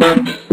thank you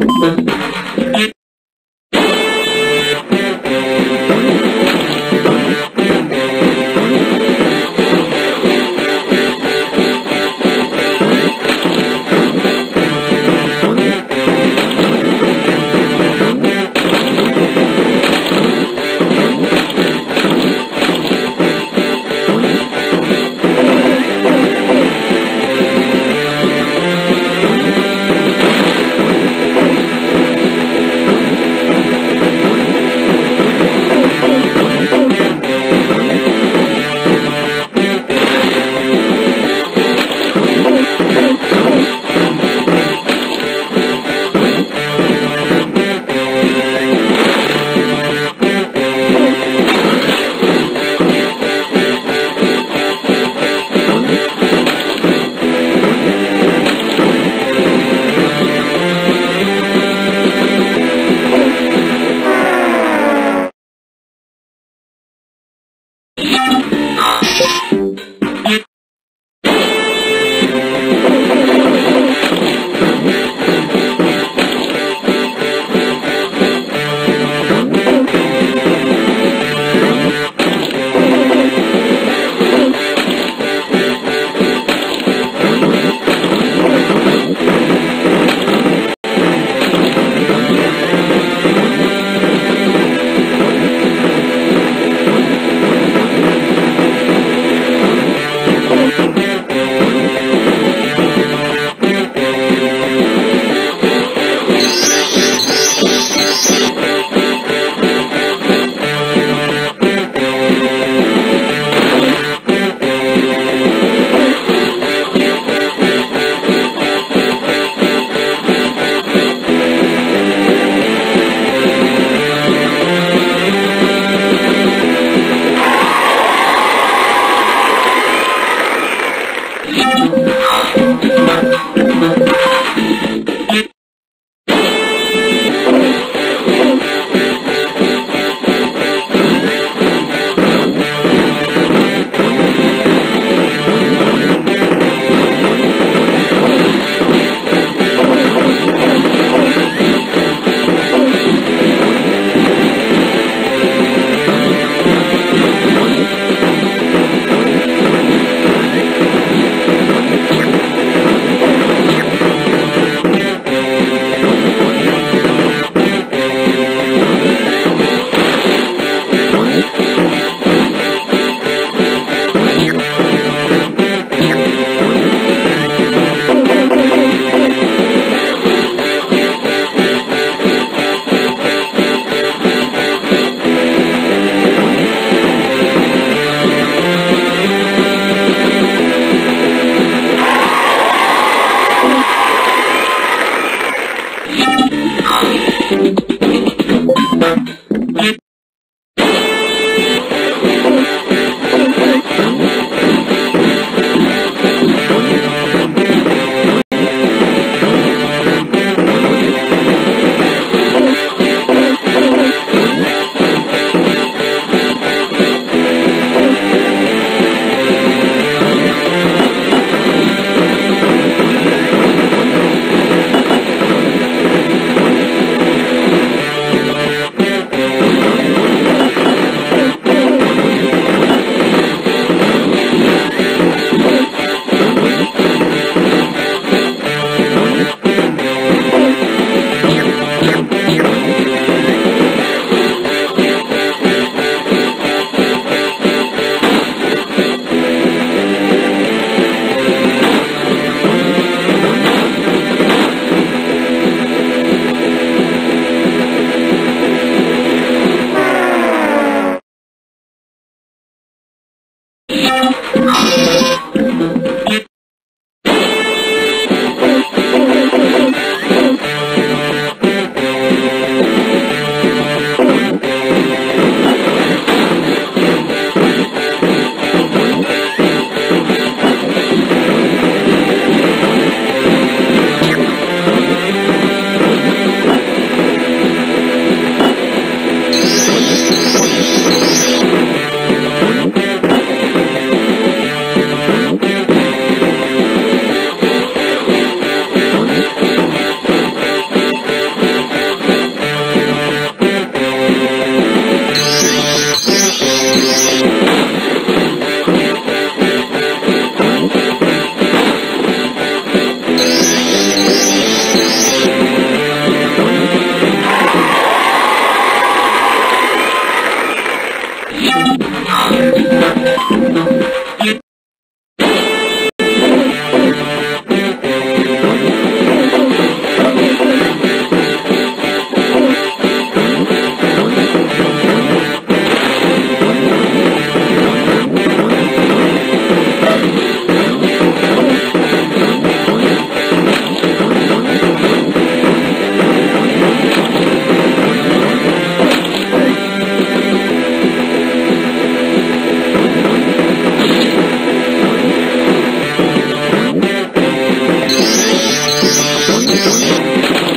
Thank you.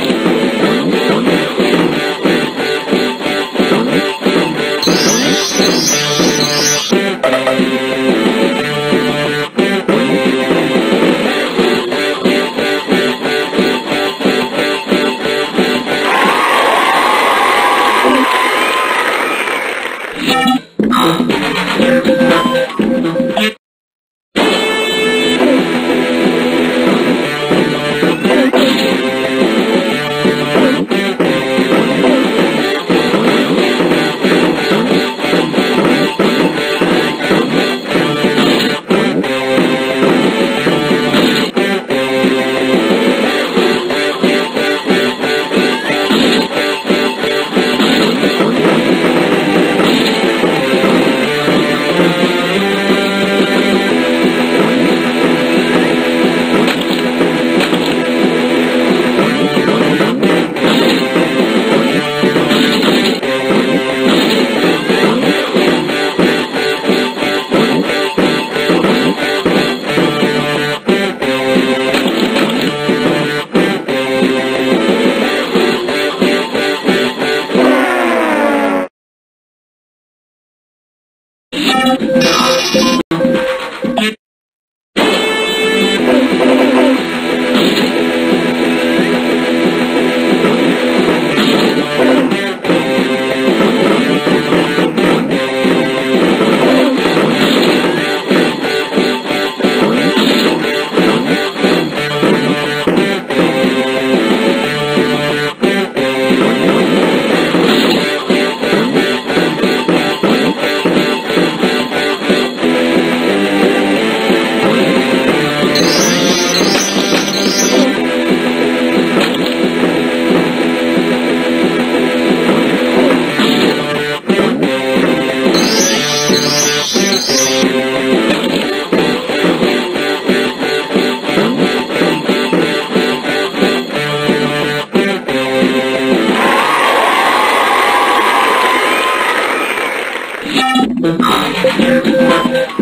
Thank you.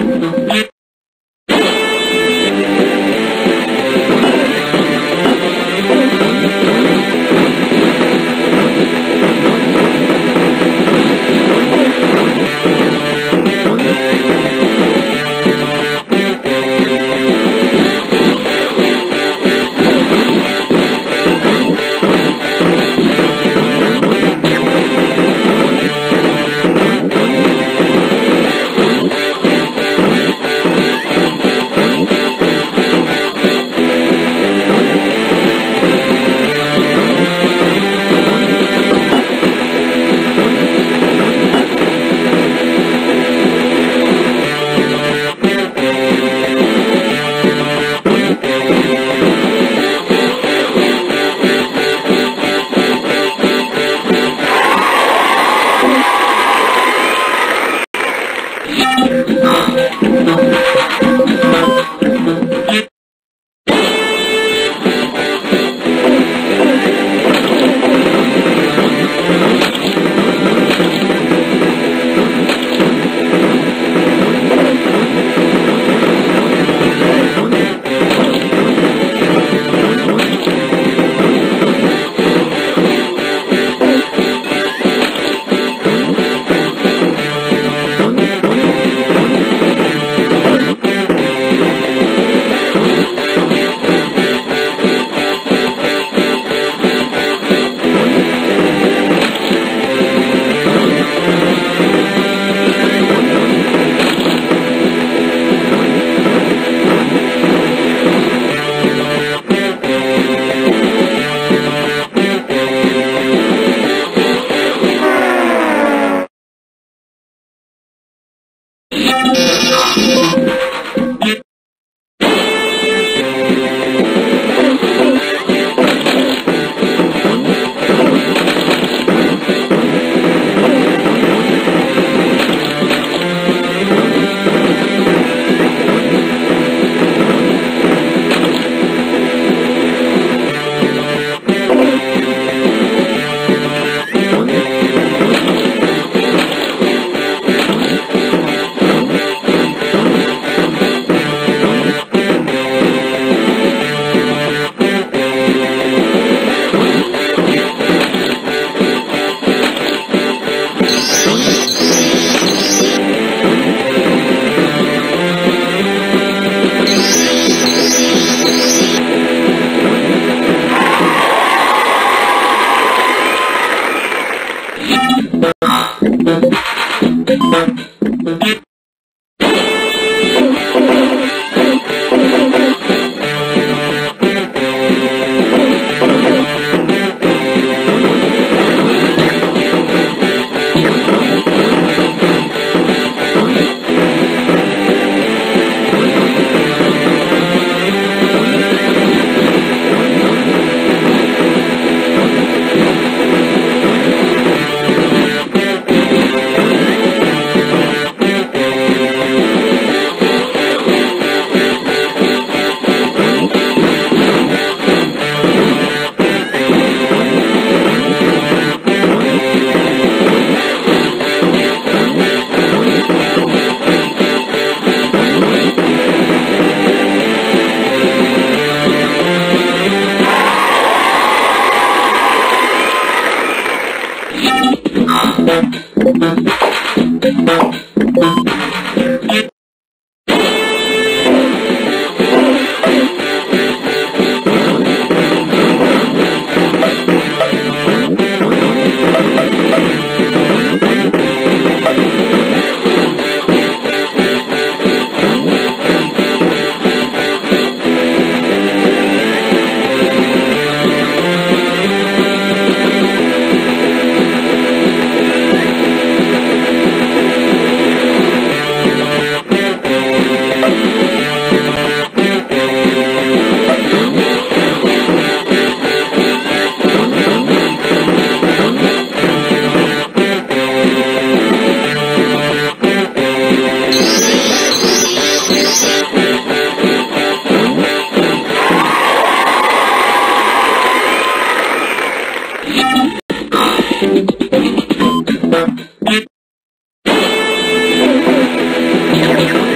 Mira, mira.